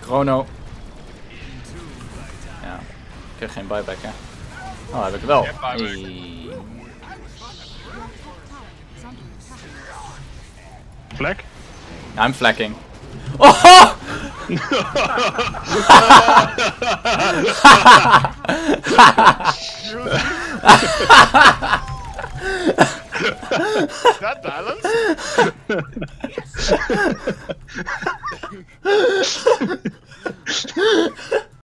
Chrono. Ja, ik krijg geen buyback hè. Oh, heb ik wel. Hey. Vlek? I'm flacking. Oh! That balance?